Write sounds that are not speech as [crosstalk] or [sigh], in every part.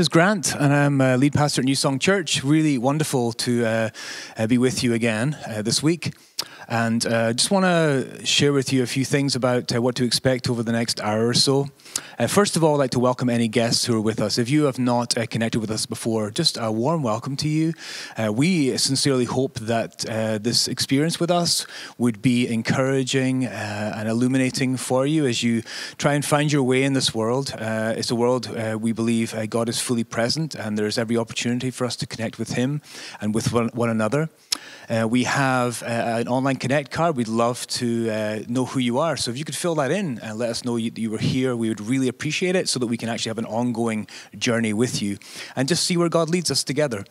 Name is Grant, and I'm uh, lead pastor at New Song Church. Really wonderful to uh, uh be with you again uh, this week. And uh, just want to share with you a few things about what to expect over the next hour or so. Uh, first of all, I'd like to welcome any guests who are with us. If you have not uh, connected with us before, just a warm welcome to you. Uh, we sincerely hope that uh, this experience with us would be encouraging and illuminating for you as you try and find your way in this world. it's a world we believe God is fully present, and there's every opportunity for us to connect with Him and with one, one another. Uh, we have uh, an online connect card. We'd love to uh, know who you are. So if you could fill that in and let us know you, you, were here, we would really appreciate it so that we can actually have an ongoing journey with you and just see where God leads us together.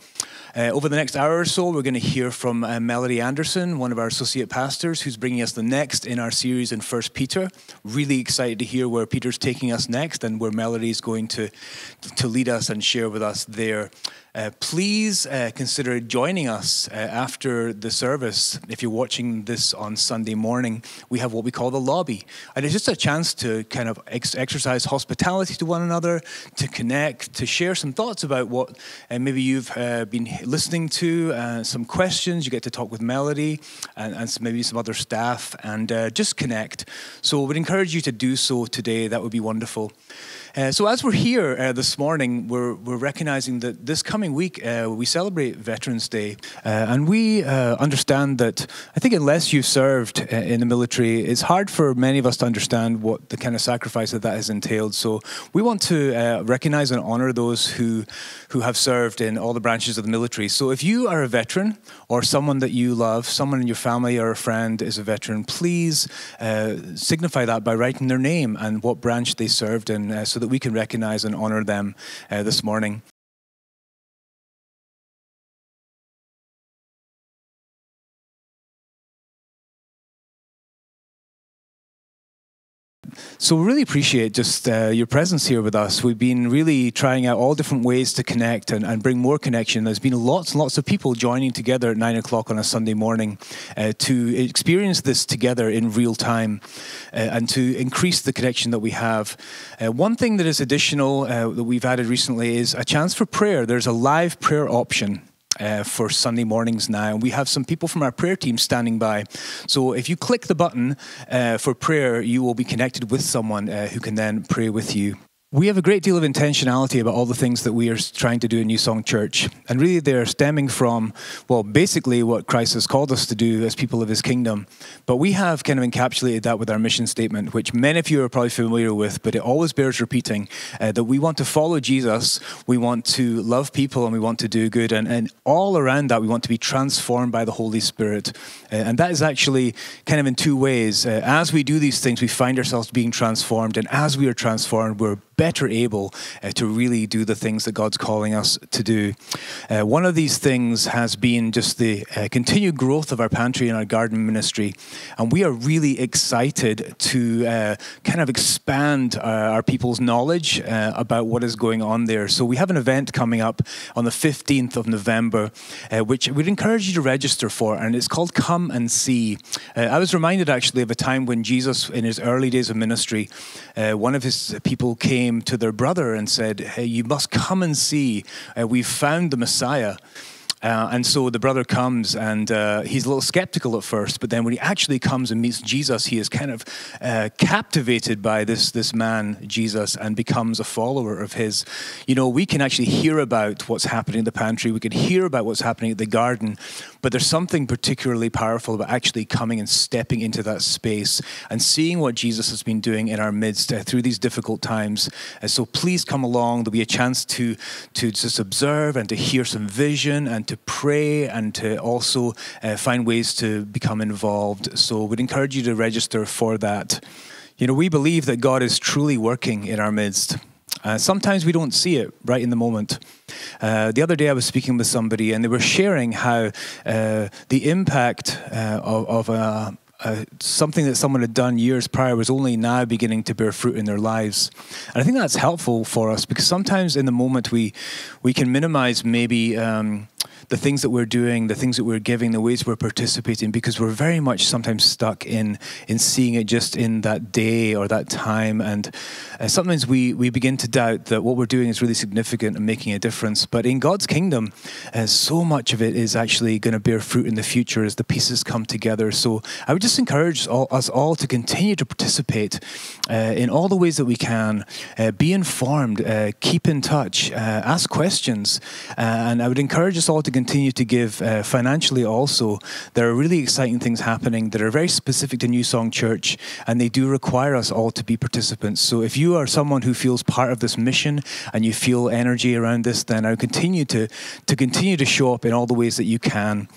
Uh, over the next hour or so, we're going to hear from uh, Melody Anderson, one of our associate pastors, who's bringing us the next in our series in First Peter. Really excited to hear where Peter's taking us next and where Melody is going to, to lead us and share with us there. Uh, please uh, consider joining us uh, after the service. If you're watching this on Sunday morning, we have what we call the lobby. And it's just a chance to kind of ex- exercise hospitality to one another, to connect, to share some thoughts about what uh, maybe you've uh, been listening to, some questions. You get to talk with Melody and, and some, maybe some other staff and just connect. So we'd encourage you to do so today. That would be wonderful. Uh, so, as we're here uh, this morning, we're, we're recognizing that this coming week uh, we celebrate Veterans Day. Uh, and we uh, understand that I think, unless you've served in the military, it's hard for many of us to understand what the kind of sacrifice that that has entailed. So, we want to recognize and honor those who, who have served in all the branches of the military. So, if you are a veteran or someone that you love, someone in your family or a friend is a veteran, please signify that by writing their name and what branch they served in. so that we can recognize and honor them uh, this morning. So we really appreciate just uh, your presence here with us. We've been really trying out all different ways to connect and, and, bring more connection. There's been lots and lots of people joining together at nine o'clock on a Sunday morning uh, to experience this together in real time uh, and to increase the connection that we have. Uh, one thing that is additional uh, that we've added recently is a chance for prayer. There's a live prayer option uh, for Sunday mornings now. And we have some people from our prayer team standing by. So if you click the button uh, for prayer, you will be connected with someone uh, who can then pray with you. We have a great deal of intentionality about all the things that we are trying to do in New Song Church. And really, they're stemming from, well, basically what Christ has called us to do as people of his kingdom. But we have kind of encapsulated that with our mission statement, which many of you are probably familiar with, but it always bears repeating uh, that we want to follow Jesus, we want to love people, and we want to do good. And, and all around that, we want to be transformed by the Holy Spirit. Uh, and that is actually kind of in two ways. Uh, as we do these things, we find ourselves being transformed. And as we are transformed, we're better able uh, to really do the things that God's calling us to do. Uh, one of these things has been just the uh, continued growth of our pantry and our garden ministry. And we are really excited to uh, kind of expand our, uh, our people's knowledge about what is going on there. So we have an event coming up on the 15th of November, which we'd encourage you to register for. And it's called Come and See. I was reminded actually of a time when Jesus, in his early days of ministry, one of his people came came to their brother and said, Hey, you must come and see. Uh, we've found the Messiah. Uh, and so the brother comes and uh, he's a little skeptical at first, but then when he actually comes and meets Jesus, he is kind of uh, captivated by this, this man, Jesus, and becomes a follower of his. You know, we can actually hear about what's happening in the pantry, we can hear about what's happening at the garden, but there's something particularly powerful about actually coming and stepping into that space and seeing what Jesus has been doing in our midst uh, through these difficult times. And so please come along. There'll be a chance to, to just observe and to hear some vision and to pray and to also uh, find ways to become involved. So we'd encourage you to register for that. You know, we believe that God is truly working in our midst. Uh, sometimes we don't see it right in the moment. Uh, the other day, I was speaking with somebody, and they were sharing how uh, the impact uh, of, of a, uh, something that someone had done years prior was only now beginning to bear fruit in their lives. And I think that's helpful for us because sometimes in the moment we we can minimize maybe um, the things that we're doing, the things that we're giving, the ways we're participating, because we're very much sometimes stuck in in seeing it just in that day or that time, and uh, sometimes we we begin to doubt that what we're doing is really significant and making a difference. But in God's kingdom, uh, so much of it is actually going to bear fruit in the future as the pieces come together. So I would just encourage all, us all to continue to participate uh, in all the ways that we can. Uh, be informed, uh, keep in touch, uh, ask questions, and I would encourage us all to continue to give uh, financially. Also, there are really exciting things happening that are very specific to New Song Church, and they do require us all to be participants. So if you are someone who feels part of this mission and you feel energy around this, then I would continue to to continue to show up in all the ways that you can.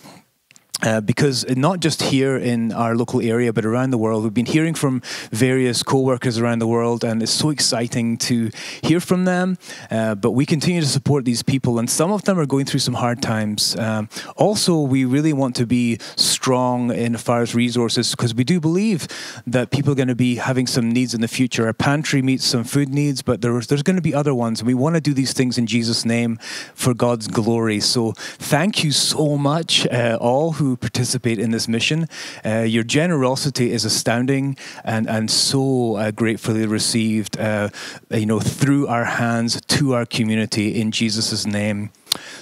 Uh, because not just here in our local area, but around the world, we've been hearing from various co-workers around the world, and it's so exciting to hear from them. Uh, but we continue to support these people, and some of them are going through some hard times. Um, also, we really want to be strong in as far as resources, because we do believe that people are going to be having some needs in the future. Our pantry meets some food needs, but there's there's going to be other ones, and we want to do these things in Jesus' name for God's glory. So, thank you so much, uh, all who participate in this mission. Uh, your generosity is astounding and, and so uh, gratefully received, uh, you know, through our hands to our community in Jesus' name.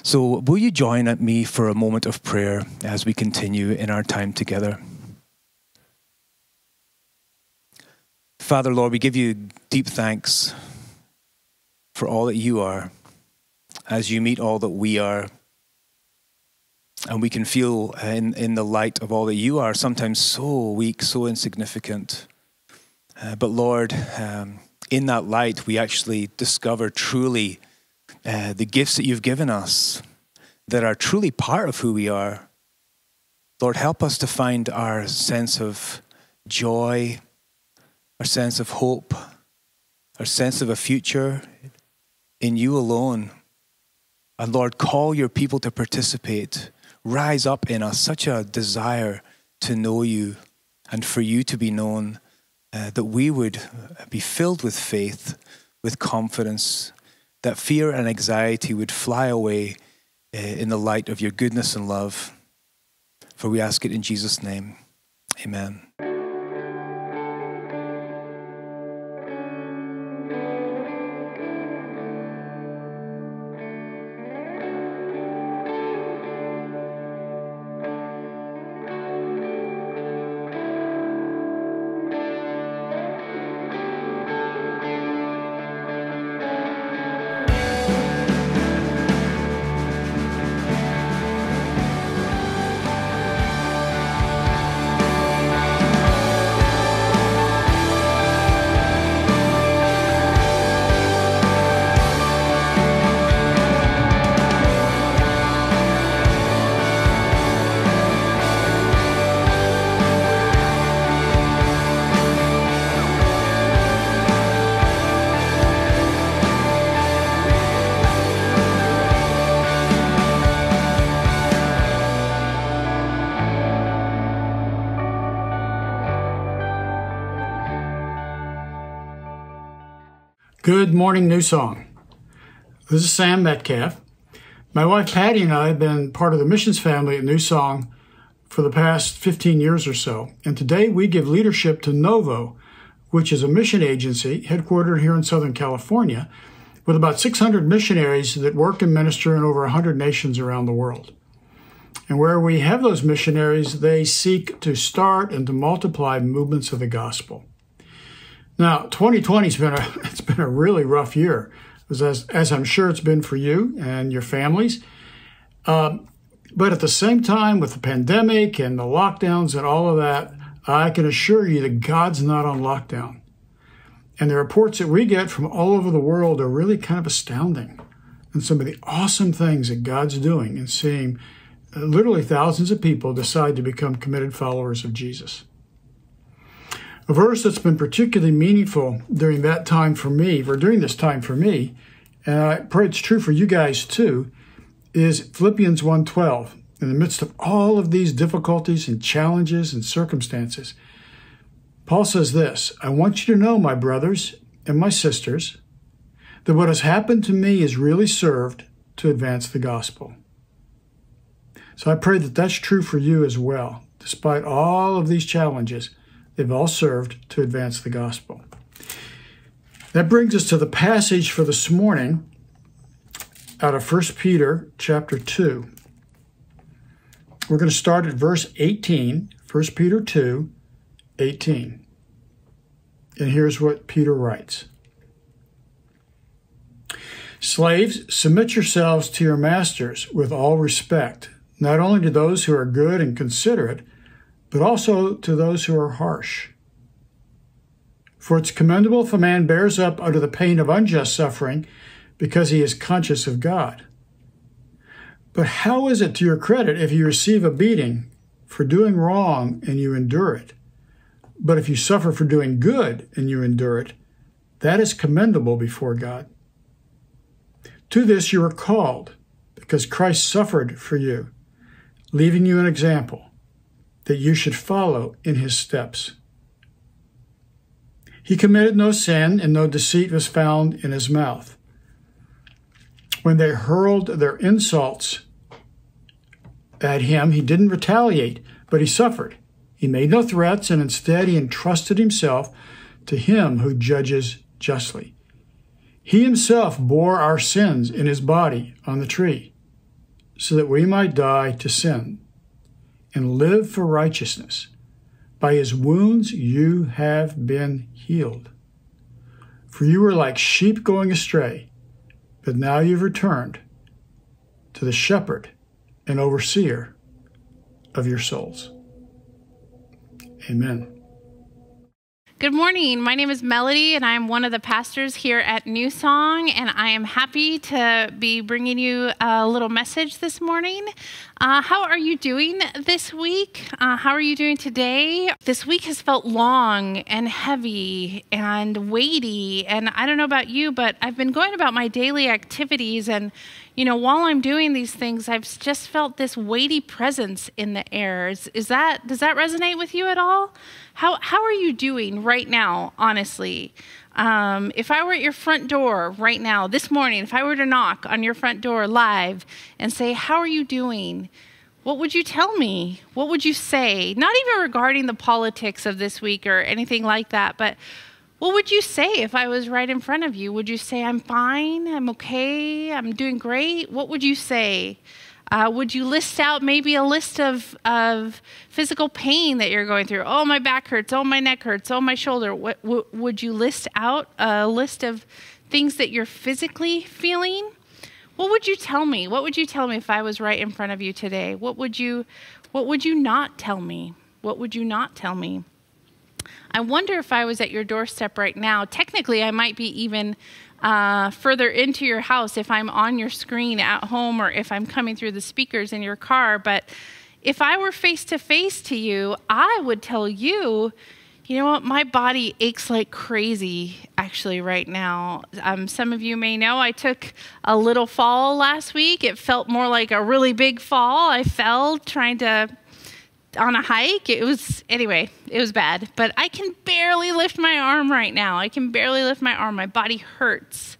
So, will you join at me for a moment of prayer as we continue in our time together? Father, Lord, we give you deep thanks for all that you are as you meet all that we are and we can feel in, in the light of all that you are sometimes so weak, so insignificant. Uh, but Lord, um, in that light, we actually discover truly uh, the gifts that you've given us that are truly part of who we are. Lord, help us to find our sense of joy, our sense of hope, our sense of a future in you alone. And Lord, call your people to participate rise up in us such a desire to know you and for you to be known, uh, that we would be filled with faith, with confidence, that fear and anxiety would fly away uh, in the light of your goodness and love. For we ask it in Jesus' name. Amen. Good morning, New Song. This is Sam Metcalf. My wife Patty and I have been part of the missions family at New Song for the past 15 years or so. And today we give leadership to Novo, which is a mission agency headquartered here in Southern California with about 600 missionaries that work and minister in over 100 nations around the world. And where we have those missionaries, they seek to start and to multiply movements of the gospel. Now, 2020's been a [laughs] it's been a really rough year, as as I'm sure it's been for you and your families. Um, but at the same time, with the pandemic and the lockdowns and all of that, I can assure you that God's not on lockdown. And the reports that we get from all over the world are really kind of astounding. And some of the awesome things that God's doing and seeing literally thousands of people decide to become committed followers of Jesus. A verse that's been particularly meaningful during that time for me, or during this time for me, and I pray it's true for you guys too, is Philippians 1:12. In the midst of all of these difficulties and challenges and circumstances, Paul says this I want you to know, my brothers and my sisters, that what has happened to me has really served to advance the gospel. So I pray that that's true for you as well. Despite all of these challenges, they've all served to advance the gospel. That brings us to the passage for this morning out of 1 Peter chapter 2. We're going to start at verse 18, 1 Peter 2, 18. And here's what Peter writes Slaves, submit yourselves to your masters with all respect, not only to those who are good and considerate, but also to those who are harsh. For it's commendable if a man bears up under the pain of unjust suffering because he is conscious of God. But how is it to your credit if you receive a beating for doing wrong and you endure it? But if you suffer for doing good and you endure it, that is commendable before God. To this you are called, because Christ suffered for you, leaving you an example that you should follow in his steps. He committed no sin, and no deceit was found in his mouth. When they hurled their insults at him, he didn't retaliate, but he suffered. He made no threats, and instead he entrusted himself to him who judges justly. He himself bore our sins in his body on the tree, so that we might die to sin and live for righteousness. By his wounds you have been healed. For you were like sheep going astray, but now you've returned to the shepherd and overseer of your souls. Amen. Good morning. My name is Melody, and I'm one of the pastors here at New Song, and I am happy to be bringing you a little message this morning. Uh, how are you doing this week? Uh, how are you doing today? This week has felt long and heavy and weighty, and I don't know about you, but I've been going about my daily activities and you know, while I'm doing these things, I've just felt this weighty presence in the air. Is, is that does that resonate with you at all? How how are you doing right now, honestly? Um, if I were at your front door right now, this morning, if I were to knock on your front door live and say, How are you doing? What would you tell me? What would you say? Not even regarding the politics of this week or anything like that, but what would you say if I was right in front of you? Would you say, I'm fine, I'm okay, I'm doing great? What would you say? Uh, would you list out maybe a list of, of physical pain that you're going through? Oh, my back hurts. Oh, my neck hurts. Oh, my shoulder. What, what, would you list out a list of things that you're physically feeling? What would you tell me? What would you tell me if I was right in front of you today? What would you, what would you not tell me? What would you not tell me? I wonder if I was at your doorstep right now. Technically, I might be even uh, further into your house if I'm on your screen at home or if I'm coming through the speakers in your car. But if I were face to face to you, I would tell you, you know what, my body aches like crazy actually right now. Um, some of you may know I took a little fall last week. It felt more like a really big fall. I fell trying to on a hike. It was, anyway, it was bad. But I can barely lift my arm right now. I can barely lift my arm. My body hurts.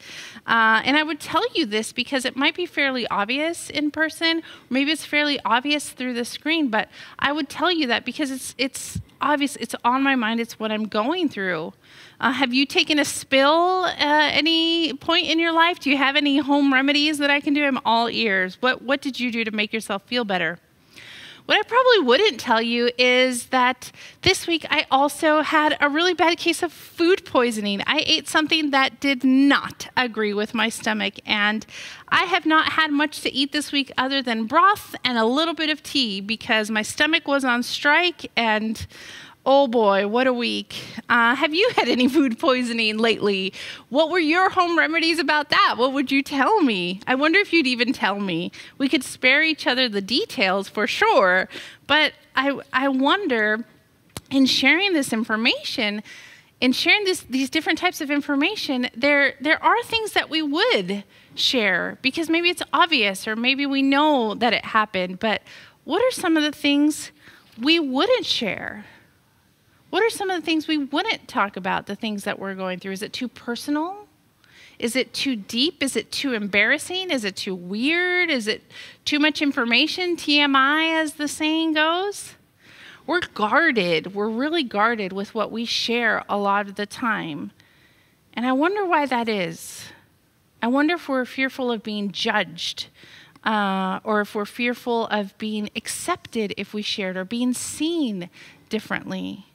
Uh, and I would tell you this because it might be fairly obvious in person, maybe it's fairly obvious through the screen, but I would tell you that because it's it's obvious, it's on my mind, it's what I'm going through. Uh, have you taken a spill uh, any point in your life? Do you have any home remedies that I can do? I'm all ears. What what did you do to make yourself feel better? What I probably wouldn't tell you is that this week I also had a really bad case of food poisoning. I ate something that did not agree with my stomach, and I have not had much to eat this week other than broth and a little bit of tea because my stomach was on strike and Oh boy, what a week. Uh, have you had any [laughs] food poisoning lately? What were your home remedies about that? What would you tell me? I wonder if you'd even tell me. We could spare each other the details for sure, but I, I wonder in sharing this information, in sharing this, these different types of information, there, there are things that we would share because maybe it's obvious or maybe we know that it happened, but what are some of the things we wouldn't share? What are some of the things we wouldn't talk about, the things that we're going through? Is it too personal? Is it too deep? Is it too embarrassing? Is it too weird? Is it too much information? TMI, as the saying goes? We're guarded. We're really guarded with what we share a lot of the time. And I wonder why that is. I wonder if we're fearful of being judged uh, or if we're fearful of being accepted if we shared or being seen differently.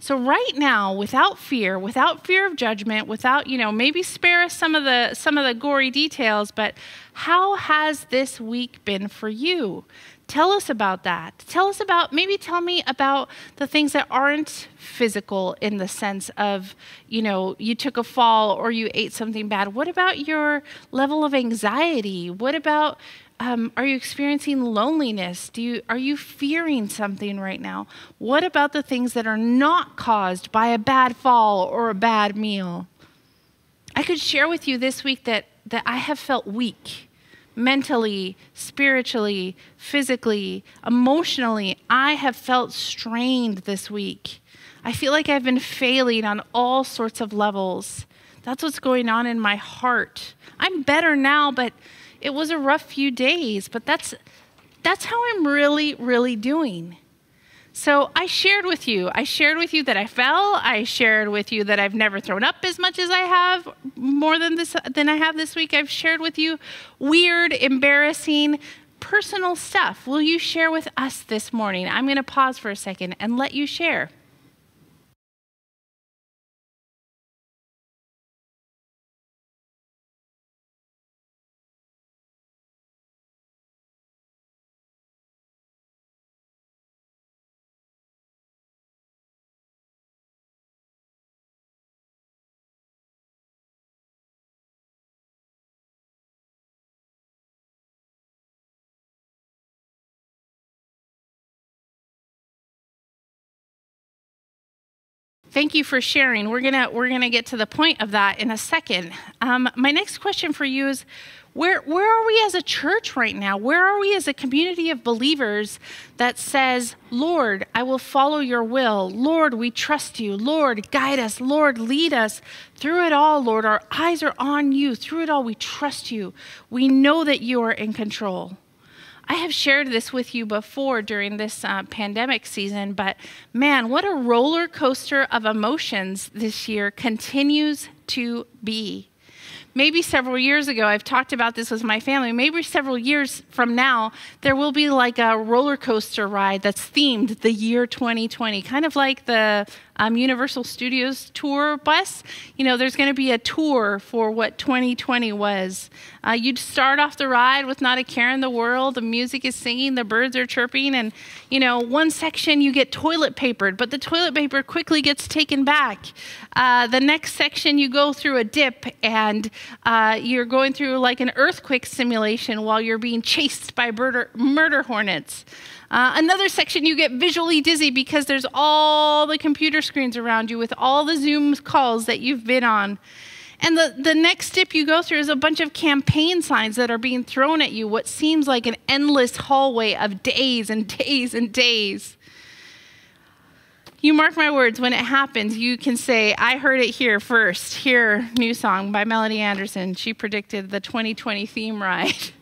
So right now, without fear, without fear of judgment, without, you know, maybe spare us some of the some of the gory details, but how has this week been for you? Tell us about that. Tell us about, maybe tell me about the things that aren't physical in the sense of, you know, you took a fall or you ate something bad. What about your level of anxiety? What about, um, are you experiencing loneliness? Do you, are you fearing something right now? What about the things that are not caused by a bad fall or a bad meal? I could share with you this week that, that I have felt weak mentally, spiritually, physically, emotionally, I have felt strained this week. I feel like I've been failing on all sorts of levels. That's what's going on in my heart. I'm better now, but it was a rough few days, but that's that's how I'm really really doing. So I shared with you. I shared with you that I fell. I shared with you that I've never thrown up as much as I have, more than this than I have this week. I've shared with you weird, embarrassing, personal stuff. Will you share with us this morning? I'm going to pause for a second and let you share. Thank you for sharing. We're gonna we're gonna get to the point of that in a second. Um, my next question for you is, where where are we as a church right now? Where are we as a community of believers that says, Lord, I will follow your will. Lord, we trust you. Lord, guide us. Lord, lead us through it all. Lord, our eyes are on you. Through it all, we trust you. We know that you are in control. I have shared this with you before during this uh, pandemic season, but man, what a roller coaster of emotions this year continues to be. Maybe several years ago, I've talked about this with my family, maybe several years from now, there will be like a roller coaster ride that's themed the year 2020, kind of like the um, Universal Studios tour bus. You know, there's going to be a tour for what 2020 was. Uh, you'd start off the ride with not a care in the world. The music is singing, the birds are chirping, and, you know, one section you get toilet papered, but the toilet paper quickly gets taken back. Uh, the next section you go through a dip and uh, you're going through like an earthquake simulation while you're being chased by murder, murder hornets. Uh, another section, you get visually dizzy because there's all the computer screens around you with all the Zoom calls that you've been on. And the, the next step you go through is a bunch of campaign signs that are being thrown at you, what seems like an endless hallway of days and days and days. You mark my words, when it happens, you can say, I heard it here first. Here, new song by Melody Anderson. She predicted the 2020 theme ride. [laughs]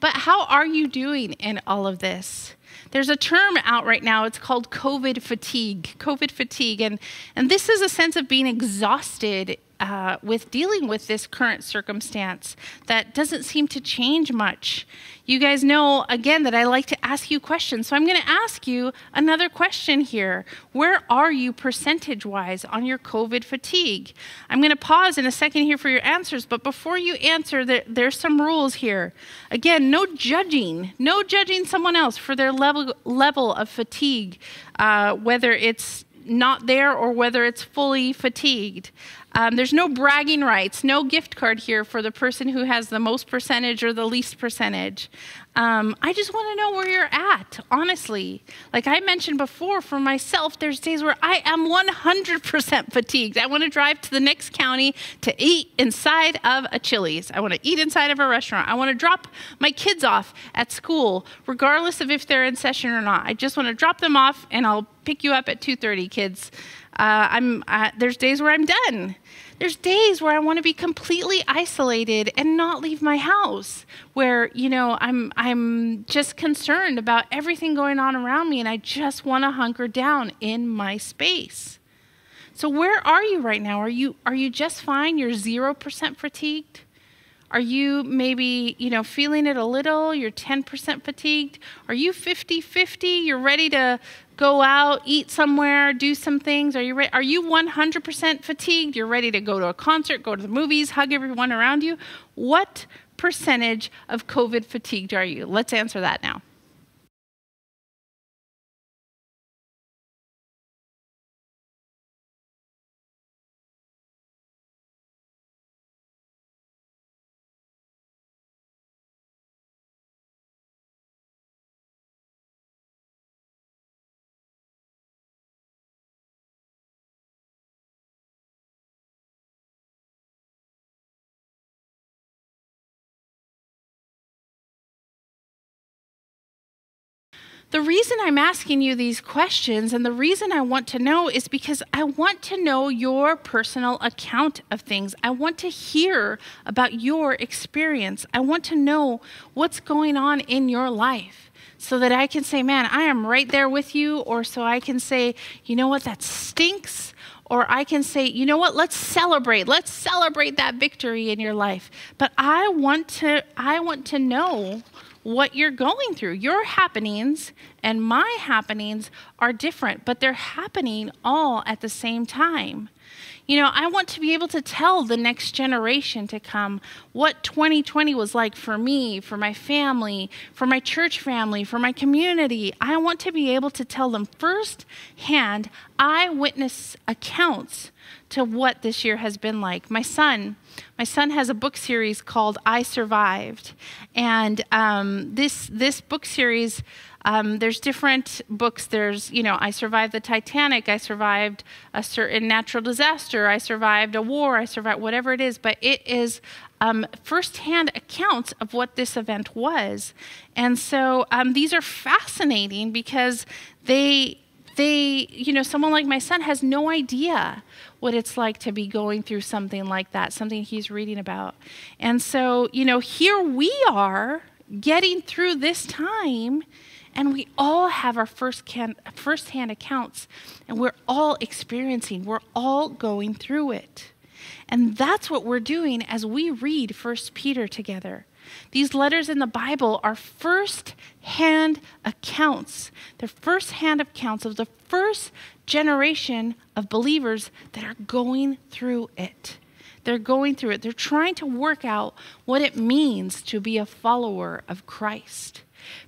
But how are you doing in all of this? There's a term out right now, it's called COVID fatigue. COVID fatigue. And, and this is a sense of being exhausted uh, with dealing with this current circumstance that doesn't seem to change much. You guys know, again, that I like to ask you questions. So I'm going to ask you another question here. Where are you percentage wise on your COVID fatigue? I'm going to pause in a second here for your answers, but before you answer, there, there's some rules here. Again, no judging, no judging someone else for their level, level of fatigue, uh, whether it's not there or whether it's fully fatigued. Um, there's no bragging rights, no gift card here for the person who has the most percentage or the least percentage. Um, I just want to know where you're at, honestly. Like I mentioned before, for myself, there's days where I am 100% fatigued. I want to drive to the next county to eat inside of a Chili's. I want to eat inside of a restaurant. I want to drop my kids off at school, regardless of if they're in session or not. I just want to drop them off, and I'll pick you up at 2:30, kids. Uh, I'm, uh, there's days where I'm done. There's days where I want to be completely isolated and not leave my house, where, you know, I'm, I'm just concerned about everything going on around me and I just want to hunker down in my space. So where are you right now? Are you, are you just fine? You're 0% fatigued? Are you maybe, you know, feeling it a little? You're 10% fatigued? Are you 50-50? You're ready to go out, eat somewhere, do some things? Are you re- are you 100% fatigued? You're ready to go to a concert, go to the movies, hug everyone around you? What percentage of COVID fatigued are you? Let's answer that now. The reason I'm asking you these questions and the reason I want to know is because I want to know your personal account of things. I want to hear about your experience. I want to know what's going on in your life so that I can say, man, I am right there with you, or so I can say, you know what, that stinks. Or I can say, you know what, let's celebrate. Let's celebrate that victory in your life. But I want to, I want to know what you're going through. Your happenings and my happenings are different, but they're happening all at the same time. You know, I want to be able to tell the next generation to come what 2020 was like for me, for my family, for my church family, for my community. I want to be able to tell them firsthand eyewitness accounts to what this year has been like. My son, my son has a book series called I Survived, and um, this this book series. Um, there's different books. There's, you know, I survived the Titanic. I survived a certain natural disaster. I survived a war. I survived whatever it is. But it is um, firsthand accounts of what this event was. And so um, these are fascinating because they they, you know, someone like my son has no idea what it's like to be going through something like that, something he's reading about. And so, you know, here we are getting through this time and we all have our first can, first-hand accounts and we're all experiencing we're all going through it and that's what we're doing as we read first peter together these letters in the Bible are first hand accounts. They're first hand accounts of the first generation of believers that are going through it. They're going through it. They're trying to work out what it means to be a follower of Christ.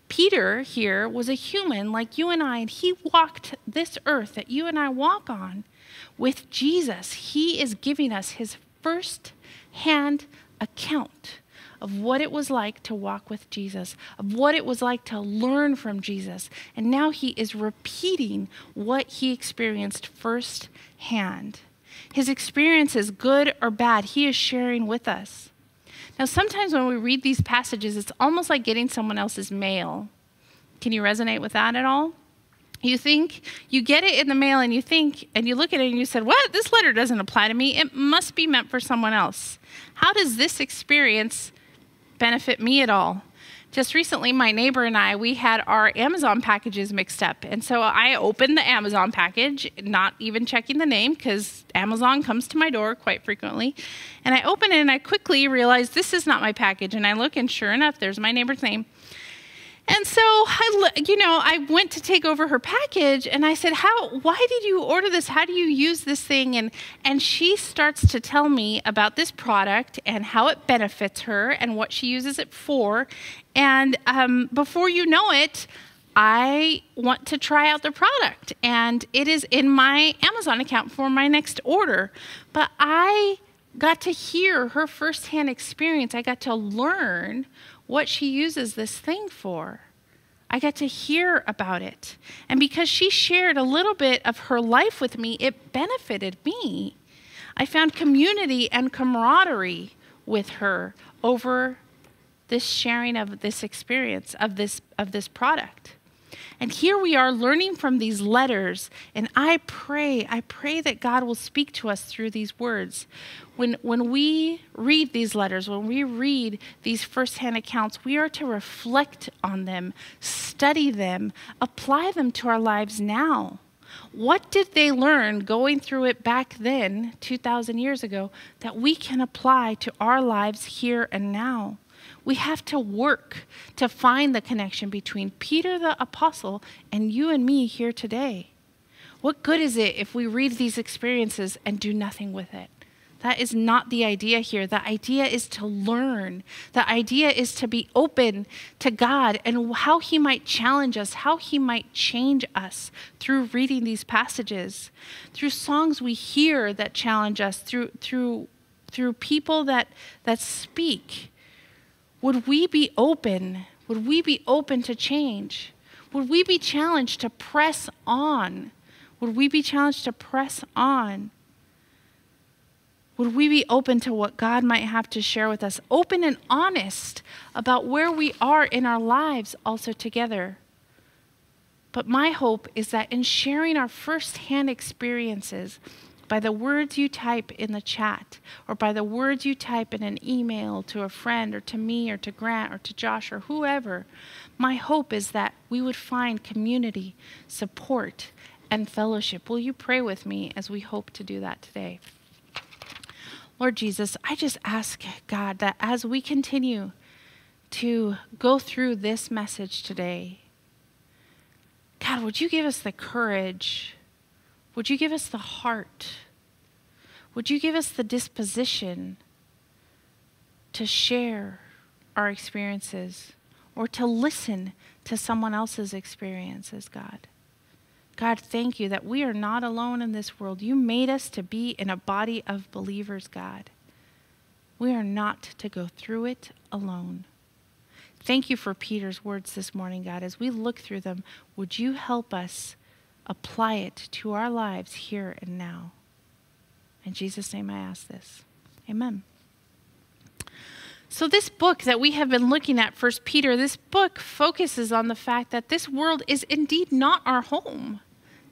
Peter here was a human like you and I, and he walked this earth that you and I walk on with Jesus. He is giving us his first hand account of what it was like to walk with Jesus, of what it was like to learn from Jesus. And now he is repeating what he experienced firsthand. His experiences, good or bad, he is sharing with us. Now, sometimes when we read these passages, it's almost like getting someone else's mail. Can you resonate with that at all? You think, you get it in the mail and you think, and you look at it and you said, What? This letter doesn't apply to me. It must be meant for someone else. How does this experience benefit me at all. Just recently, my neighbor and I, we had our Amazon packages mixed up. And so I opened the Amazon package, not even checking the name, because Amazon comes to my door quite frequently. And I open it and I quickly realize this is not my package. And I look, and sure enough, there's my neighbor's name. And so I, you know, I went to take over her package, and I said, "How? Why did you order this? How do you use this thing?" And and she starts to tell me about this product and how it benefits her and what she uses it for. And um, before you know it, I want to try out the product, and it is in my Amazon account for my next order. But I got to hear her firsthand experience. I got to learn what she uses this thing for. I got to hear about it. And because she shared a little bit of her life with me, it benefited me. I found community and camaraderie with her over this sharing of this experience of this of this product. And here we are learning from these letters. And I pray, I pray that God will speak to us through these words. When, when we read these letters, when we read these firsthand accounts, we are to reflect on them, study them, apply them to our lives now. What did they learn going through it back then, 2,000 years ago, that we can apply to our lives here and now? We have to work to find the connection between Peter the apostle and you and me here today. What good is it if we read these experiences and do nothing with it? That is not the idea here. The idea is to learn. The idea is to be open to God and how He might challenge us, how He might change us through reading these passages, through songs we hear that challenge us, through, through, through people that, that speak. Would we be open? Would we be open to change? Would we be challenged to press on? Would we be challenged to press on? Would we be open to what God might have to share with us? Open and honest about where we are in our lives also together. But my hope is that in sharing our firsthand experiences, by the words you type in the chat, or by the words you type in an email to a friend, or to me, or to Grant, or to Josh, or whoever, my hope is that we would find community, support, and fellowship. Will you pray with me as we hope to do that today? Lord Jesus, I just ask, God, that as we continue to go through this message today, God, would you give us the courage? Would you give us the heart? Would you give us the disposition to share our experiences or to listen to someone else's experiences, God? God, thank you that we are not alone in this world. You made us to be in a body of believers, God. We are not to go through it alone. Thank you for Peter's words this morning, God. As we look through them, would you help us apply it to our lives here and now? In Jesus' name I ask this. Amen. So, this book that we have been looking at, First Peter, this book focuses on the fact that this world is indeed not our home.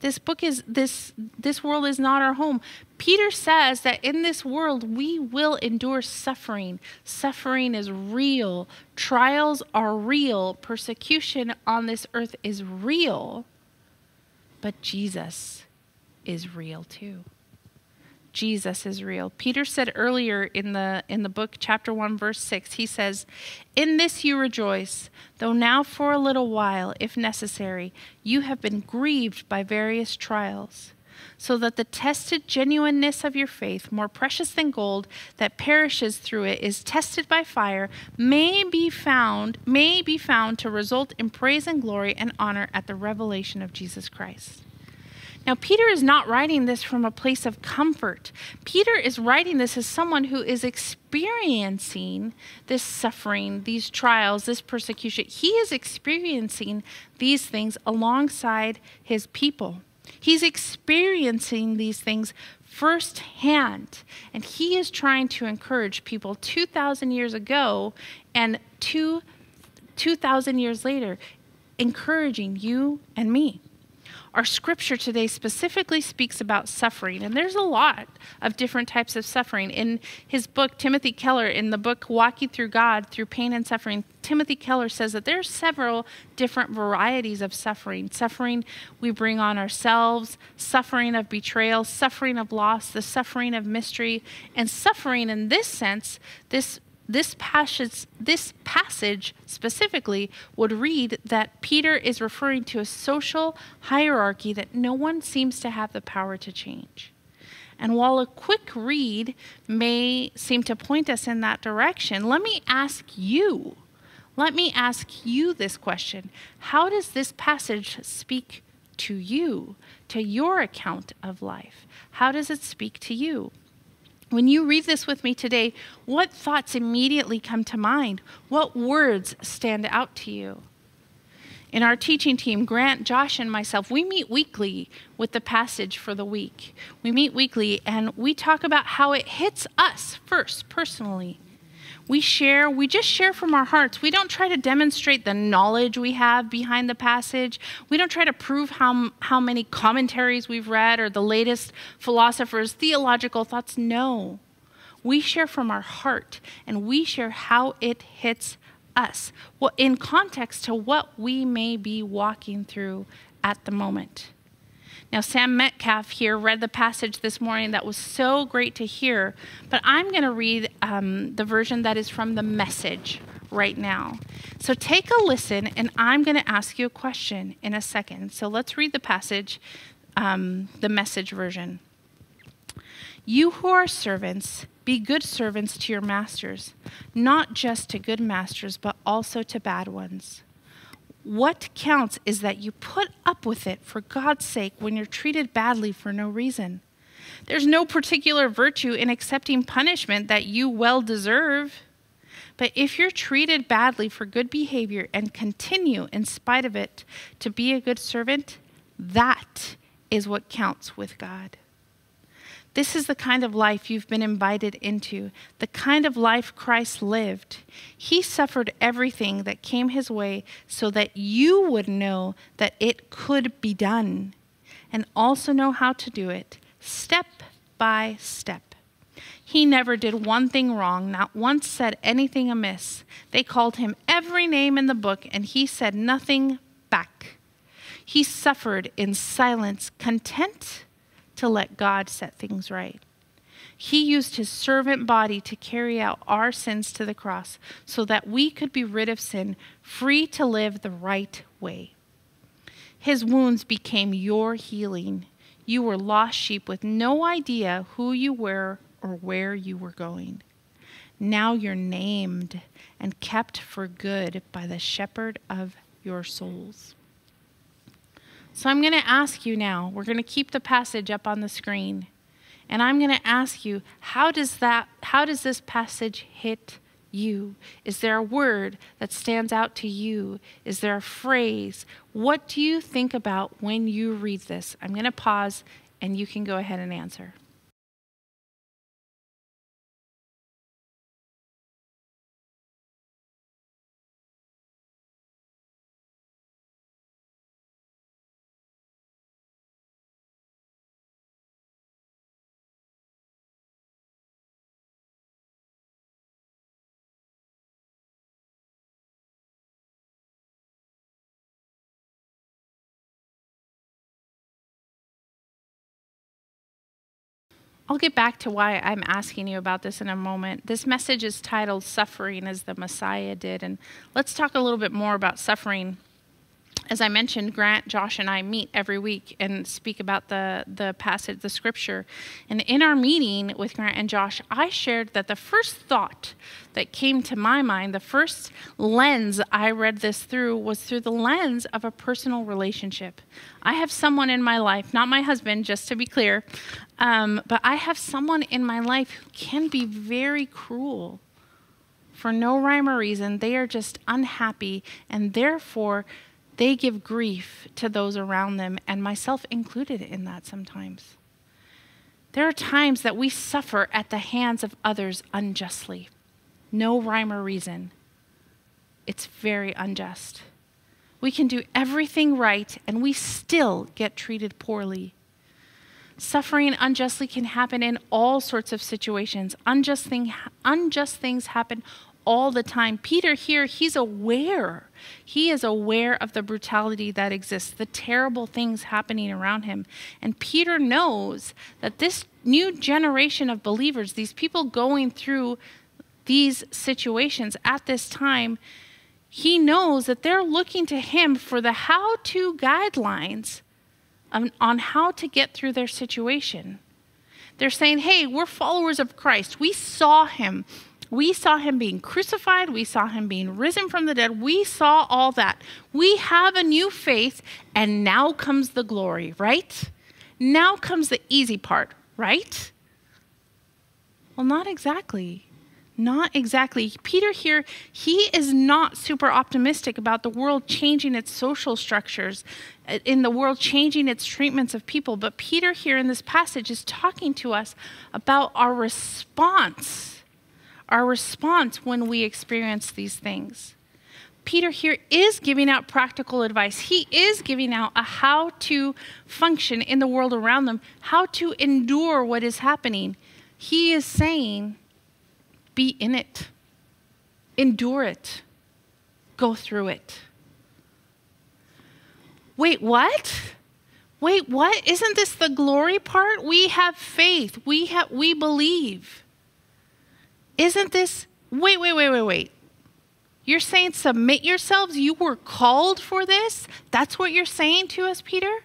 This book is this this world is not our home. Peter says that in this world we will endure suffering. Suffering is real. Trials are real. Persecution on this earth is real. But Jesus is real too. Jesus is real. Peter said earlier in the in the book chapter 1 verse 6 he says, "In this you rejoice, though now for a little while if necessary you have been grieved by various trials." So that the tested genuineness of your faith, more precious than gold that perishes through it, is tested by fire, may be found may be found to result in praise and glory and honor at the revelation of Jesus Christ. Now, Peter is not writing this from a place of comfort. Peter is writing this as someone who is experiencing this suffering, these trials, this persecution. He is experiencing these things alongside his people. He's experiencing these things firsthand. And he is trying to encourage people 2,000 years ago and two, 2,000 years later, encouraging you and me. Our scripture today specifically speaks about suffering, and there's a lot of different types of suffering. In his book, Timothy Keller, in the book Walking Through God Through Pain and Suffering, Timothy Keller says that there are several different varieties of suffering. Suffering we bring on ourselves, suffering of betrayal, suffering of loss, the suffering of mystery, and suffering in this sense, this this passage, this passage specifically would read that Peter is referring to a social hierarchy that no one seems to have the power to change. And while a quick read may seem to point us in that direction, let me ask you, let me ask you this question How does this passage speak to you, to your account of life? How does it speak to you? When you read this with me today, what thoughts immediately come to mind? What words stand out to you? In our teaching team, Grant, Josh, and myself, we meet weekly with the passage for the week. We meet weekly and we talk about how it hits us first, personally. We share, we just share from our hearts. We don't try to demonstrate the knowledge we have behind the passage. We don't try to prove how, how many commentaries we've read or the latest philosophers' theological thoughts. No. We share from our heart and we share how it hits us well, in context to what we may be walking through at the moment. Now, Sam Metcalf here read the passage this morning that was so great to hear, but I'm going to read um, the version that is from the message right now. So take a listen, and I'm going to ask you a question in a second. So let's read the passage, um, the message version. You who are servants, be good servants to your masters, not just to good masters, but also to bad ones. What counts is that you put up with it for God's sake when you're treated badly for no reason. There's no particular virtue in accepting punishment that you well deserve. But if you're treated badly for good behavior and continue, in spite of it, to be a good servant, that is what counts with God. This is the kind of life you've been invited into, the kind of life Christ lived. He suffered everything that came his way so that you would know that it could be done and also know how to do it step by step. He never did one thing wrong, not once said anything amiss. They called him every name in the book, and he said nothing back. He suffered in silence, content to let God set things right. He used his servant body to carry out our sins to the cross so that we could be rid of sin, free to live the right way. His wounds became your healing. You were lost sheep with no idea who you were or where you were going. Now you're named and kept for good by the shepherd of your souls. So I'm going to ask you now, we're going to keep the passage up on the screen. And I'm going to ask you, how does that how does this passage hit you? Is there a word that stands out to you? Is there a phrase? What do you think about when you read this? I'm going to pause and you can go ahead and answer. I'll get back to why I'm asking you about this in a moment. This message is titled Suffering as the Messiah Did. And let's talk a little bit more about suffering as I mentioned, Grant, Josh, and I meet every week and speak about the, the passage, the scripture. And in our meeting with Grant and Josh, I shared that the first thought that came to my mind, the first lens I read this through, was through the lens of a personal relationship. I have someone in my life, not my husband, just to be clear, um, but I have someone in my life who can be very cruel. For no rhyme or reason, they are just unhappy, and therefore, they give grief to those around them, and myself included in that sometimes. There are times that we suffer at the hands of others unjustly. No rhyme or reason. It's very unjust. We can do everything right and we still get treated poorly. Suffering unjustly can happen in all sorts of situations. Unjust, thing, unjust things happen all the time. Peter here, he's aware. He is aware of the brutality that exists, the terrible things happening around him. And Peter knows that this new generation of believers, these people going through these situations at this time, he knows that they're looking to him for the how to guidelines on, on how to get through their situation. They're saying, hey, we're followers of Christ. We saw him. We saw him being crucified. We saw him being risen from the dead. We saw all that. We have a new faith, and now comes the glory, right? Now comes the easy part, right? Well, not exactly. Not exactly. Peter here, he is not super optimistic about the world changing its social structures, uh, in the world changing its treatments of people. But Peter here in this passage is talking to us about our response our response when we experience these things. Peter here is giving out practical advice. He is giving out a how to function in the world around them, how to endure what is happening. He is saying, be in it, endure it, go through it. Wait, what? Wait, what? Isn't this the glory part? We have faith. We have we believe. Isn't this Wait, wait, wait, wait, wait. You're saying submit yourselves? You were called for this? That's what you're saying to us, Peter?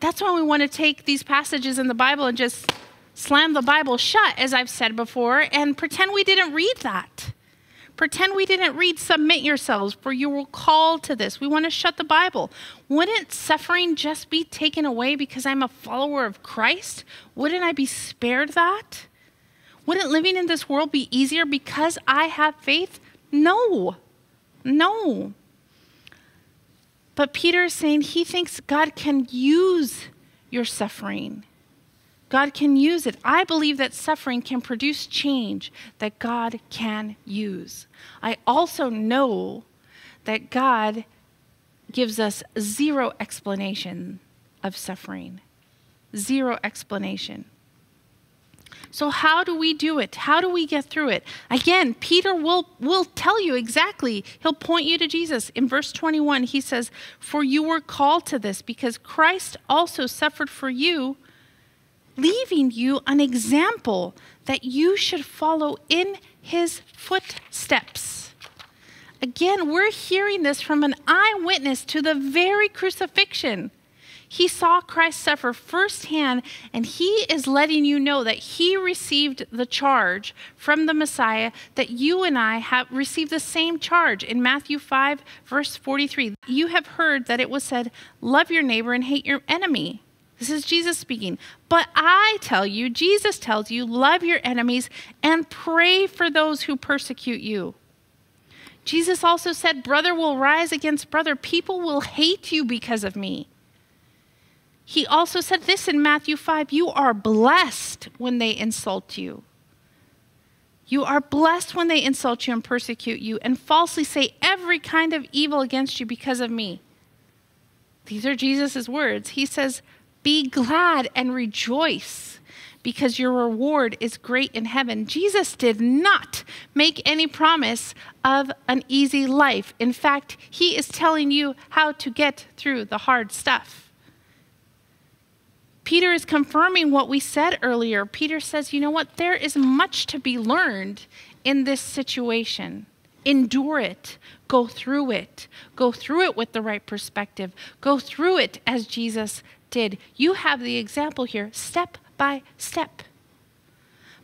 That's why we want to take these passages in the Bible and just slam the Bible shut, as I've said before, and pretend we didn't read that. Pretend we didn't read submit yourselves, for you were called to this. We want to shut the Bible. Wouldn't suffering just be taken away because I'm a follower of Christ? Wouldn't I be spared that? Wouldn't living in this world be easier because I have faith? No, no. But Peter is saying he thinks God can use your suffering. God can use it. I believe that suffering can produce change that God can use. I also know that God gives us zero explanation of suffering. Zero explanation. So how do we do it? How do we get through it? Again, Peter will will tell you exactly. He'll point you to Jesus. In verse 21, he says, "For you were called to this because Christ also suffered for you, leaving you an example that you should follow in his footsteps." Again, we're hearing this from an eyewitness to the very crucifixion. He saw Christ suffer firsthand, and he is letting you know that he received the charge from the Messiah that you and I have received the same charge. In Matthew 5, verse 43, you have heard that it was said, Love your neighbor and hate your enemy. This is Jesus speaking. But I tell you, Jesus tells you, love your enemies and pray for those who persecute you. Jesus also said, Brother will rise against brother. People will hate you because of me. He also said this in Matthew 5 You are blessed when they insult you. You are blessed when they insult you and persecute you and falsely say every kind of evil against you because of me. These are Jesus' words. He says, Be glad and rejoice because your reward is great in heaven. Jesus did not make any promise of an easy life. In fact, he is telling you how to get through the hard stuff. Peter is confirming what we said earlier. Peter says, you know what? There is much to be learned in this situation. Endure it. Go through it. Go through it with the right perspective. Go through it as Jesus did. You have the example here, step by step.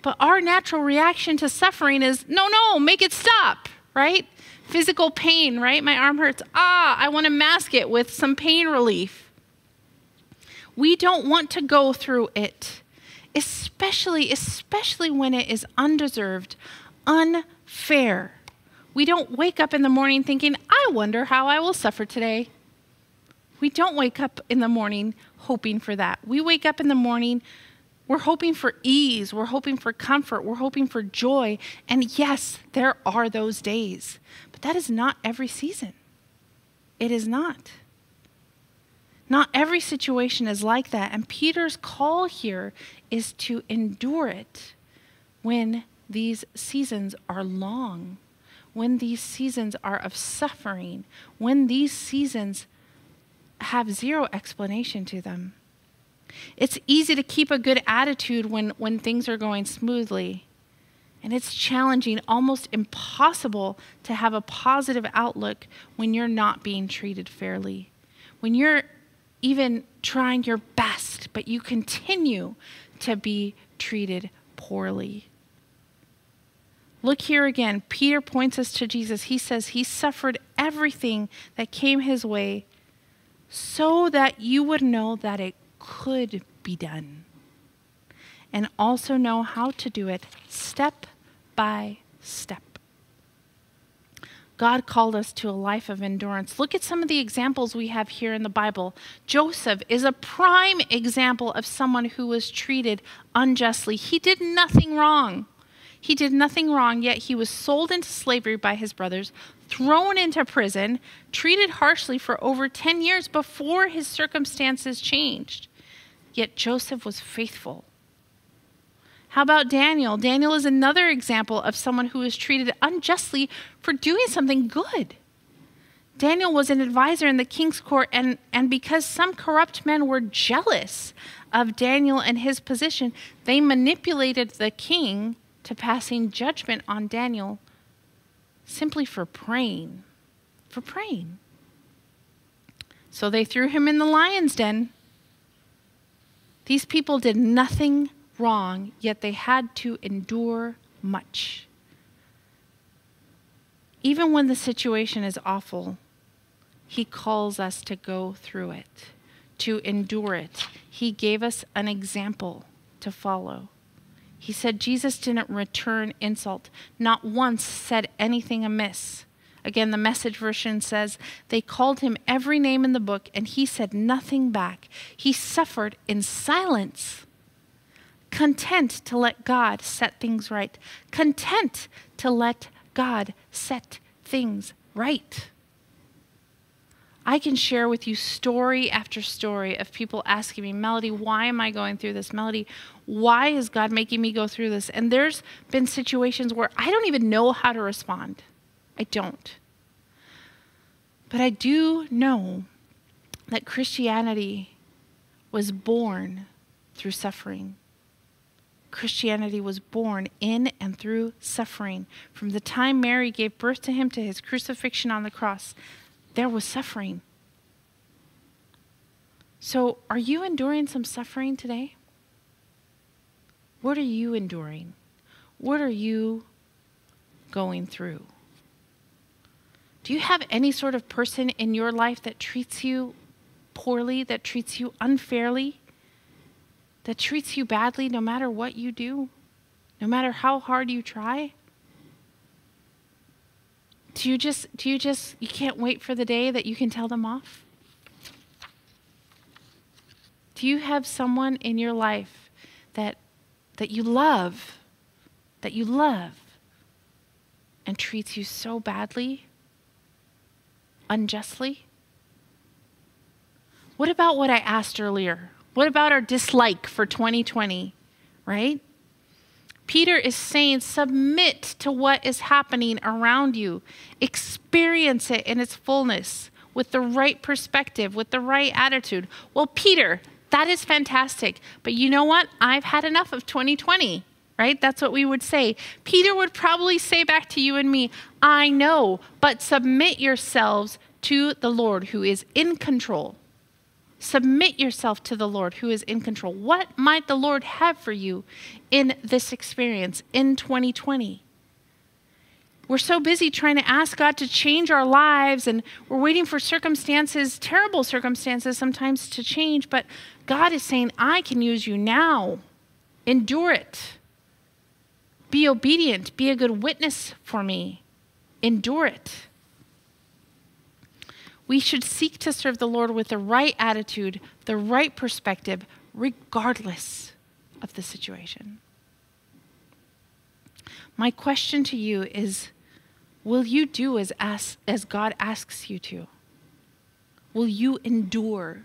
But our natural reaction to suffering is no, no, make it stop, right? Physical pain, right? My arm hurts. Ah, I want to mask it with some pain relief. We don't want to go through it, especially especially when it is undeserved, unfair. We don't wake up in the morning thinking, "I wonder how I will suffer today." We don't wake up in the morning hoping for that. We wake up in the morning we're hoping for ease, we're hoping for comfort, we're hoping for joy. And yes, there are those days, but that is not every season. It is not. Not every situation is like that. And Peter's call here is to endure it when these seasons are long, when these seasons are of suffering, when these seasons have zero explanation to them. It's easy to keep a good attitude when, when things are going smoothly. And it's challenging, almost impossible, to have a positive outlook when you're not being treated fairly. When you're even trying your best, but you continue to be treated poorly. Look here again. Peter points us to Jesus. He says he suffered everything that came his way so that you would know that it could be done and also know how to do it step by step. God called us to a life of endurance. Look at some of the examples we have here in the Bible. Joseph is a prime example of someone who was treated unjustly. He did nothing wrong. He did nothing wrong, yet he was sold into slavery by his brothers, thrown into prison, treated harshly for over 10 years before his circumstances changed. Yet Joseph was faithful. How about Daniel? Daniel is another example of someone who was treated unjustly for doing something good. Daniel was an advisor in the king's court, and, and because some corrupt men were jealous of Daniel and his position, they manipulated the king to passing judgment on Daniel simply for praying. For praying. So they threw him in the lion's den. These people did nothing wrong, yet they had to endure much. Even when the situation is awful, he calls us to go through it, to endure it. He gave us an example to follow. He said Jesus didn't return insult, not once said anything amiss. Again, the message version says, They called him every name in the book, and he said nothing back. He suffered in silence, content to let God set things right, content to let God set things right. I can share with you story after story of people asking me, Melody, why am I going through this? Melody, why is God making me go through this? And there's been situations where I don't even know how to respond. I don't. But I do know that Christianity was born through suffering. Christianity was born in and through suffering. From the time Mary gave birth to him to his crucifixion on the cross, there was suffering. So, are you enduring some suffering today? What are you enduring? What are you going through? Do you have any sort of person in your life that treats you poorly, that treats you unfairly, that treats you badly no matter what you do, no matter how hard you try? Do you just, do you just, you can't wait for the day that you can tell them off? Do you have someone in your life that, that you love, that you love, and treats you so badly, unjustly? What about what I asked earlier? What about our dislike for 2020, right? Peter is saying, submit to what is happening around you, experience it in its fullness with the right perspective, with the right attitude. Well, Peter, that is fantastic. But you know what? I've had enough of 2020, right? That's what we would say. Peter would probably say back to you and me, I know, but submit yourselves to the Lord who is in control. Submit yourself to the Lord who is in control. What might the Lord have for you in this experience in 2020? We're so busy trying to ask God to change our lives, and we're waiting for circumstances, terrible circumstances sometimes, to change. But God is saying, I can use you now. Endure it. Be obedient. Be a good witness for me. Endure it. We should seek to serve the Lord with the right attitude, the right perspective, regardless of the situation. My question to you is Will you do as, as, as God asks you to? Will you endure?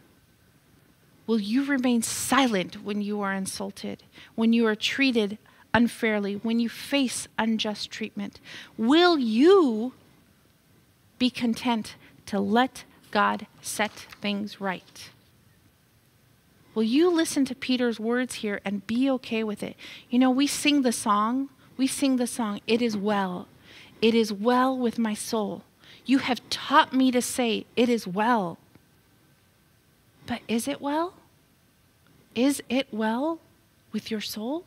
Will you remain silent when you are insulted, when you are treated unfairly, when you face unjust treatment? Will you be content to let God set things right. Will you listen to Peter's words here and be okay with it? You know, we sing the song, we sing the song, It is well. It is well with my soul. You have taught me to say, It is well. But is it well? Is it well with your soul?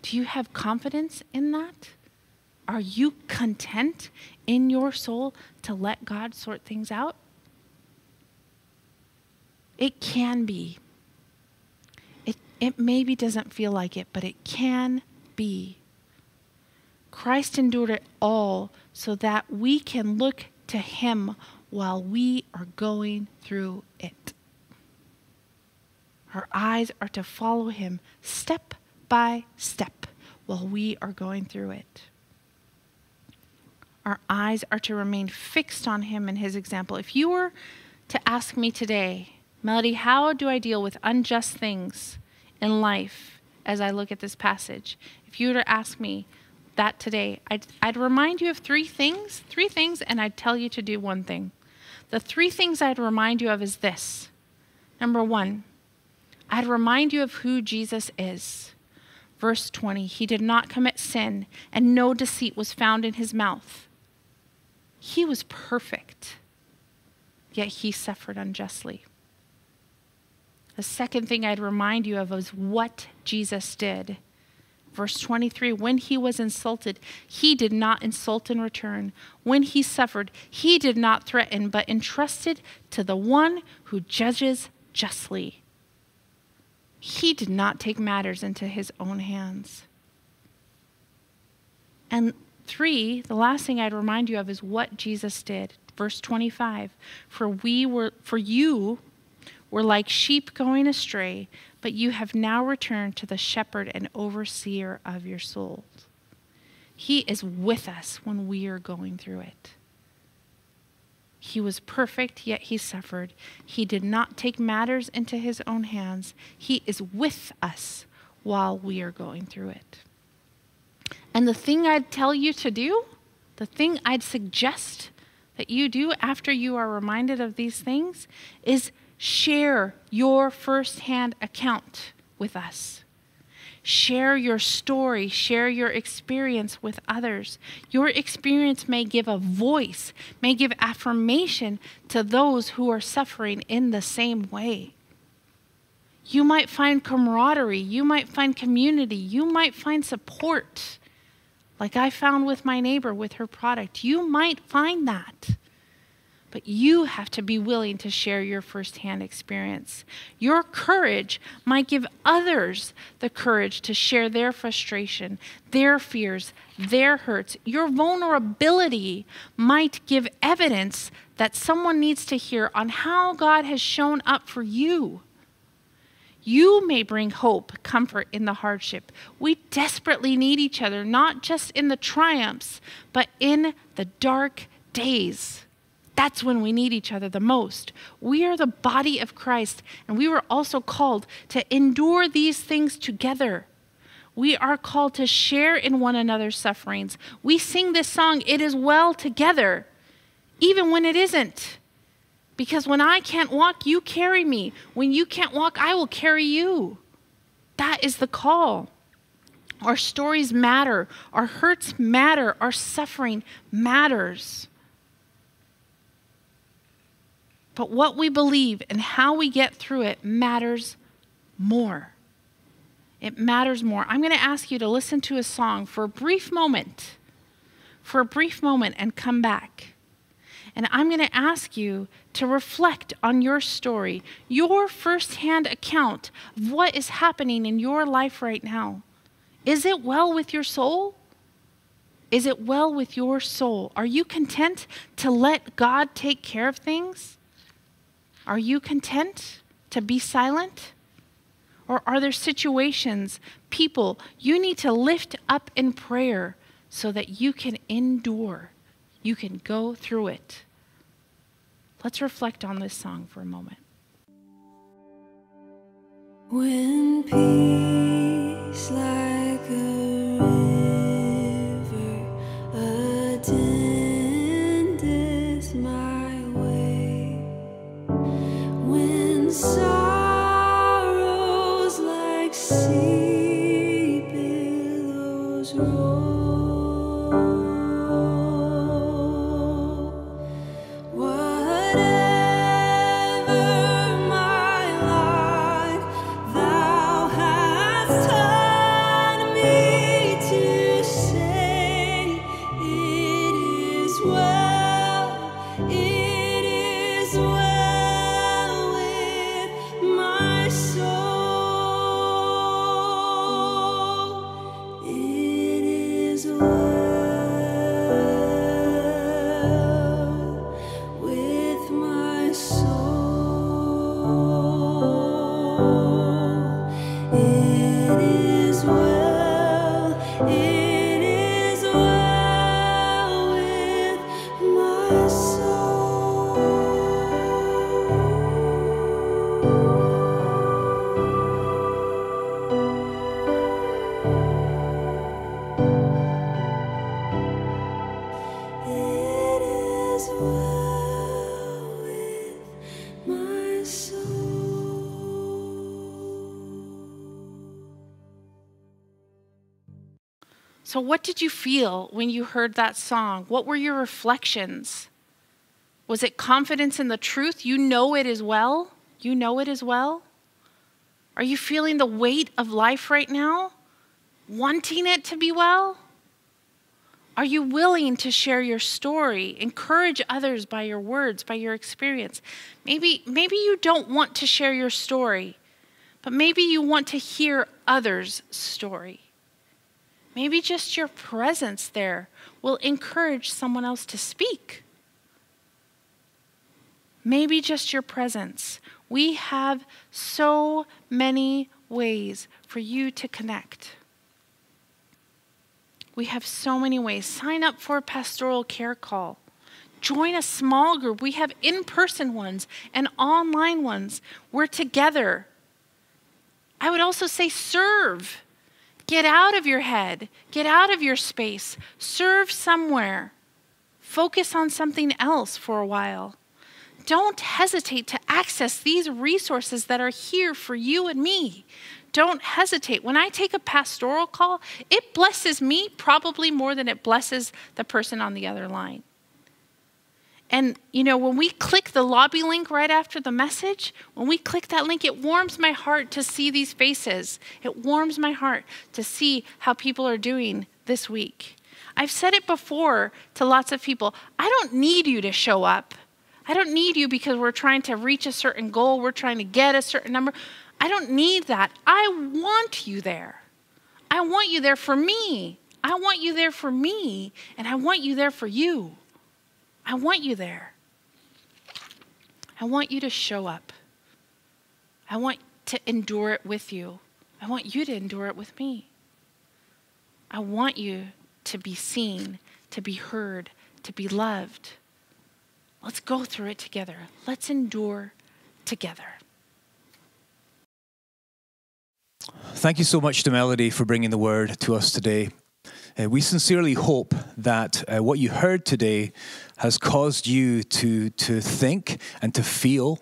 Do you have confidence in that? Are you content in your soul to let God sort things out? It can be. It, it maybe doesn't feel like it, but it can be. Christ endured it all so that we can look to Him while we are going through it. Our eyes are to follow Him step by step while we are going through it. Our eyes are to remain fixed on Him and His example. If you were to ask me today, Melody, how do I deal with unjust things in life as I look at this passage? If you were to ask me that today, I'd, I'd remind you of three things, three things, and I'd tell you to do one thing. The three things I'd remind you of is this. Number one, I'd remind you of who Jesus is. Verse 20, he did not commit sin, and no deceit was found in his mouth. He was perfect, yet he suffered unjustly. The second thing I'd remind you of is what Jesus did. Verse 23 When he was insulted, he did not insult in return. When he suffered, he did not threaten, but entrusted to the one who judges justly. He did not take matters into his own hands. And three, the last thing I'd remind you of is what Jesus did. Verse 25 For we were, for you were like sheep going astray, but you have now returned to the shepherd and overseer of your souls. He is with us when we are going through it. He was perfect, yet he suffered. He did not take matters into his own hands. He is with us while we are going through it. And the thing I'd tell you to do, the thing I'd suggest that you do after you are reminded of these things, is share your firsthand account with us. Share your story, share your experience with others. Your experience may give a voice, may give affirmation to those who are suffering in the same way. You might find camaraderie, you might find community, you might find support, like I found with my neighbor with her product. You might find that. But you have to be willing to share your firsthand experience. Your courage might give others the courage to share their frustration, their fears, their hurts. Your vulnerability might give evidence that someone needs to hear on how God has shown up for you. You may bring hope, comfort in the hardship. We desperately need each other, not just in the triumphs, but in the dark days. That's when we need each other the most. We are the body of Christ, and we were also called to endure these things together. We are called to share in one another's sufferings. We sing this song, It is Well Together, even when it isn't. Because when I can't walk, you carry me. When you can't walk, I will carry you. That is the call. Our stories matter, our hurts matter, our suffering matters. But what we believe and how we get through it matters more. It matters more. I'm going to ask you to listen to a song for a brief moment, for a brief moment, and come back. And I'm going to ask you to reflect on your story, your firsthand account of what is happening in your life right now. Is it well with your soul? Is it well with your soul? Are you content to let God take care of things? Are you content to be silent? Or are there situations, people you need to lift up in prayer so that you can endure? You can go through it. Let's reflect on this song for a moment. When peace like So, what did you feel when you heard that song? What were your reflections? Was it confidence in the truth? You know it as well? You know it as well? Are you feeling the weight of life right now? Wanting it to be well? Are you willing to share your story, encourage others by your words, by your experience? Maybe, maybe you don't want to share your story, but maybe you want to hear others' story. Maybe just your presence there will encourage someone else to speak. Maybe just your presence. We have so many ways for you to connect. We have so many ways. Sign up for a pastoral care call. Join a small group. We have in person ones and online ones. We're together. I would also say serve. Get out of your head, get out of your space, serve somewhere. Focus on something else for a while. Don't hesitate to access these resources that are here for you and me. Don't hesitate. When I take a pastoral call, it blesses me probably more than it blesses the person on the other line. And, you know, when we click the lobby link right after the message, when we click that link, it warms my heart to see these faces. It warms my heart to see how people are doing this week. I've said it before to lots of people I don't need you to show up. I don't need you because we're trying to reach a certain goal, we're trying to get a certain number. I don't need that. I want you there. I want you there for me. I want you there for me, and I want you there for you. I want you there. I want you to show up. I want to endure it with you. I want you to endure it with me. I want you to be seen, to be heard, to be loved. Let's go through it together. Let's endure together. Thank you so much to Melody for bringing the word to us today. Uh, we sincerely hope that uh, what you heard today has caused you to, to think and to feel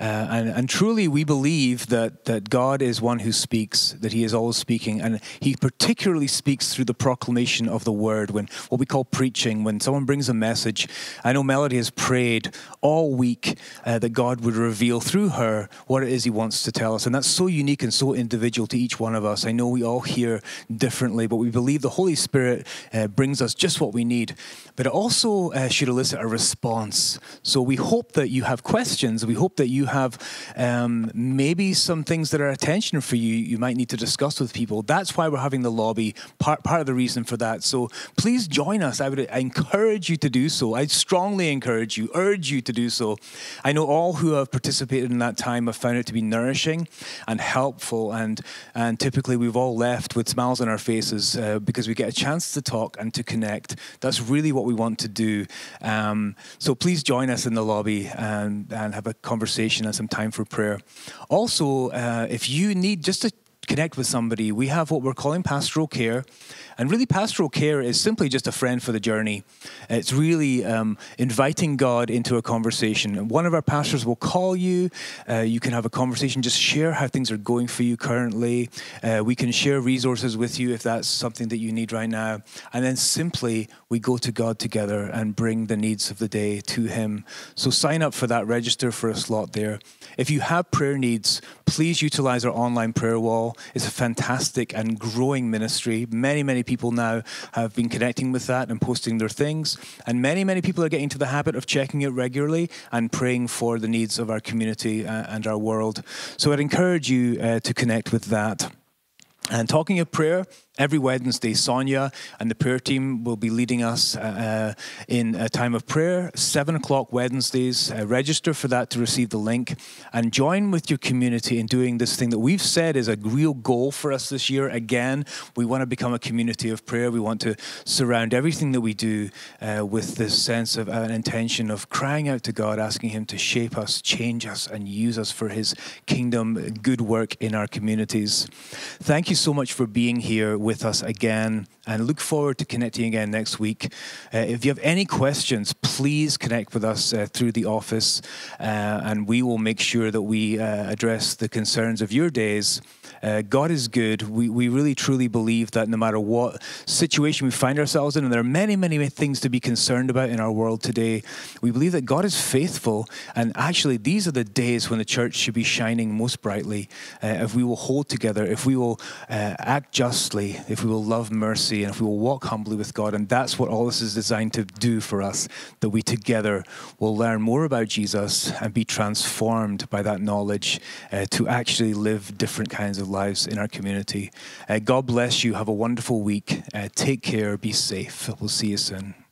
uh, and, and, truly, we believe that, that God is one who speaks, that He is always speaking. And He particularly speaks through the proclamation of the word, when what we call preaching, when someone brings a message. I know Melody has prayed all week uh, that God would reveal through her what it is He wants to tell us. And that's so unique and so individual to each one of us. I know we all hear differently, but we believe the Holy Spirit uh, brings us just what we need. But it also uh, should elicit a response. So we hope that you have questions. We hope that you have um, maybe some things that are attention for you you might need to discuss with people. That's why we're having the lobby, part, part of the reason for that. So please join us. I would encourage you to do so. I strongly encourage you, urge you to do so. I know all who have participated in that time have found it to be nourishing and helpful, and, and typically we've all left with smiles on our faces uh, because we get a chance to talk and to connect. That's really what we want to do. Um, so please join us in the lobby and, and have a conversation and some time for prayer. Also, uh, if you need just to connect with somebody, we have what we're calling pastoral care. And really, pastoral care is simply just a friend for the journey. It's really um, inviting God into a conversation. One of our pastors will call you. Uh, you can have a conversation, just share how things are going for you currently. Uh, we can share resources with you if that's something that you need right now. And then simply, we go to God together and bring the needs of the day to Him. So sign up for that, register for a slot there. If you have prayer needs, please utilize our online prayer wall. It's a fantastic and growing ministry. Many, many people now have been connecting with that and posting their things. And many, many people are getting to the habit of checking it regularly and praying for the needs of our community uh, and our world. So I'd encourage you uh, to connect with that. And talking of prayer, every Wednesday, Sonia and the prayer team will be leading us uh, in a time of prayer, 7 o'clock Wednesdays. Uh, register for that to receive the link and join with your community in doing this thing that we've said is a real goal for us this year. Again, we want to become a community of prayer. We want to surround everything that we do uh, with this sense of an intention of crying out to God, asking Him to shape us, change us, and use us for His kingdom good work in our communities. Thank you so much for being here with us again and look forward to connecting again next week. Uh, if you have any questions, please connect with us uh, through the office uh, and we will make sure that we uh, address the concerns of your days Uh, God is good. We, we really truly believe that no matter what situation we find ourselves in, and there are many, many, things to be concerned about in our world today, we believe that God is faithful. And actually, these are the days when the church should be shining most brightly. Uh, if we will hold together, if we will uh, act justly, if we will love mercy, and if we will walk humbly with God. And that's what all this is designed to do for us, that we together will learn more about Jesus and be transformed by that knowledge uh, to actually live different kinds of lives in our community. Uh, God bless you. Have a wonderful week. Uh, take care. Be safe. We'll see you soon.